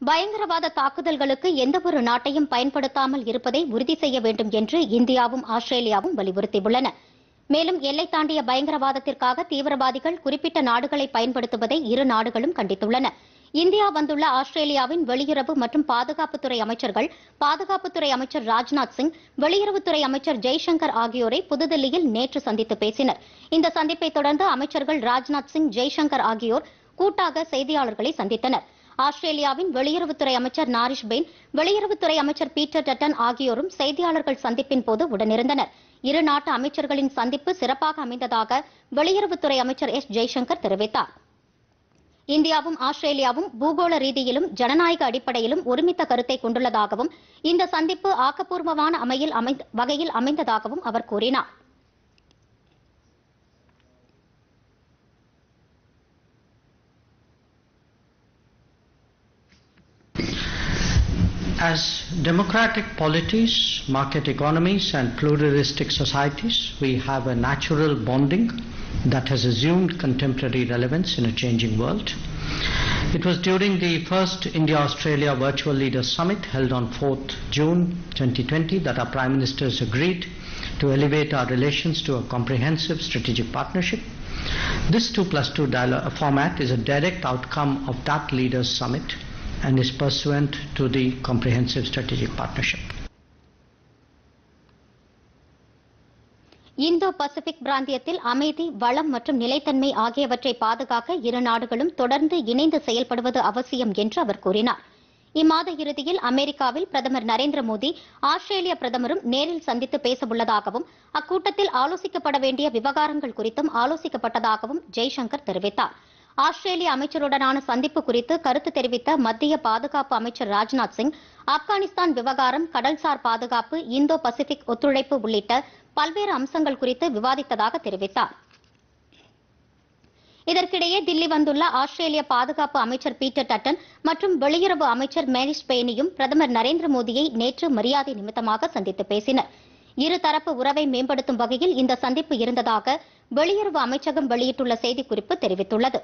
பயங்கரவாத தாக்குதல்களுக்கு எந்தவொரு நாட்டையும் பயன்படுத்தாமல் இருப்பதை உறுதி செய்ய வேண்டும் என்று இந்தியாவும் ஆஸ்திரேலியாவும் வலியுறுத்தியுள்ளன. மேலும் எல்லை தாண்டிய பயங்கரவாதத்திற்காக தீவிரவாதிகள் குறிப்பிட்ட நாடுகளை பயன்படுத்துவதை இரு நாடுகளும் கண்டித்துள்ளன. இந்தியா வந்துள்ள ஆஸ்திரேலியாவின் வெளியுறவு மற்றும் பாதுகாப்புத்துறை அமைச்சர்கள் பாதுகாப்புத்துறை அமைச்சர் ராஜ்நாத் சிங் வெளியுறவுத்துறை அமைச்சர் ஜெய்சங்கர் ஆகியோரை புதுதில்லியில் நேற்று சந்தித்து பேசினர். இந்த சந்திப்பை தொடர்ந்து அமைச்சர்கள் ராஜ்நாத் சிங் ஜெய்சங்கர் ஆகியோர் கூட்டாக செய்தியாளர்களை சந்தித்தனர். ஆஸ்திரேலியாவின் வெளியுறவுத்துறை அமைச்சர் நாரிஷ் பெயின் வெளியுறவுத்துறை அமைச்சர் பீட்டர் டட்டன் ஆகியோரும் செய்தியாளர்கள் சந்திப்பின் போது உடனிருந்தனர். இரு நாட்டு அமைச்சர்களின் சந்திப்பு சிறப்பாக அமைந்ததாக வெளியுறவுத்துறை அமைச்சர் எஸ். ஜெய்சங்கர் தெரிவித்தார். இந்தியாவும் ஆஸ்திரேலியாவும் பூகோள ரீதியிலும் ஜனநாயக அடிப்படையிலும் ஒருமித்த கருத்தை கொண்டுள்ளதாகவும் இந்த சந்திப்பு ஆக்கப்பூர்வமான அமையில் அமைந்த- வகையில் அமைந்ததாகவும் அவர் கூறினார். As democratic polities, market economies, and pluralistic societies, we have a natural bonding that has assumed contemporary relevance in a changing world. It was during the first India Australia Virtual Leaders Summit held on 4th June 2020 that our Prime Ministers agreed to elevate our relations to a comprehensive strategic partnership. This 2 plus 2 dialogue format is a direct outcome of that Leaders Summit and is pursuant to the comprehensive strategic partnership. Indo Pacific பிராந்தியத்தில் அமைதி வளம் மற்றும் நிலைத்தன்மை ஆகியவற்றை பாதுகாக்க இரு நாடுகளும் தொடர்ந்து இணைந்து செயல்படுவது அவசியம் என்று அவர் கூறினார் இம்மாத இறுதியில் அமெரிக்காவில் பிரதமர் நரேந்திர மோடி ஆஸ்திரேலிய பிரதமரும் நேரில் சந்தித்து பேசவுள்ளதாகவும் அக்கூட்டத்தில் ஆலோசிக்கப்பட வேண்டிய விவகாரங்கள் குறித்தும் ஆலோசிக்கப்பட்டதாகவும் ஜெய்சங்கர் தெரிவித்தார் ஆஸ்திரேலிய அமைச்சருடனான சந்திப்பு குறித்து கருத்து தெரிவித்த மத்திய பாதுகாப்பு அமைச்சர் ராஜ்நாத் சிங் ஆப்கானிஸ்தான் விவகாரம் கடல்சார் பாதுகாப்பு இந்தோ பசிபிக் ஒத்துழைப்பு உள்ளிட்ட பல்வேறு அம்சங்கள் குறித்து விவாதித்ததாக தெரிவித்தார். இதற்கிடையே தில்லி வந்துள்ள ஆஸ்திரேலிய பாதுகாப்பு அமைச்சர் பீட்டர் டட்டன் மற்றும் வெளியுறவு அமைச்சர் மேரிஸ் பேனியும் பிரதமர் நரேந்திர மோடியை நேற்று மரியாதை நிமித்தமாக சந்தித்து பேசினர். இருதரப்பு உறவை மேம்படுத்தும் வகையில் இந்த சந்திப்பு இருந்ததாக வெளியுறவு அமைச்சகம் வெளியிட்டுள்ள செய்திக்குறிப்பு தெரிவித்துள்ளது.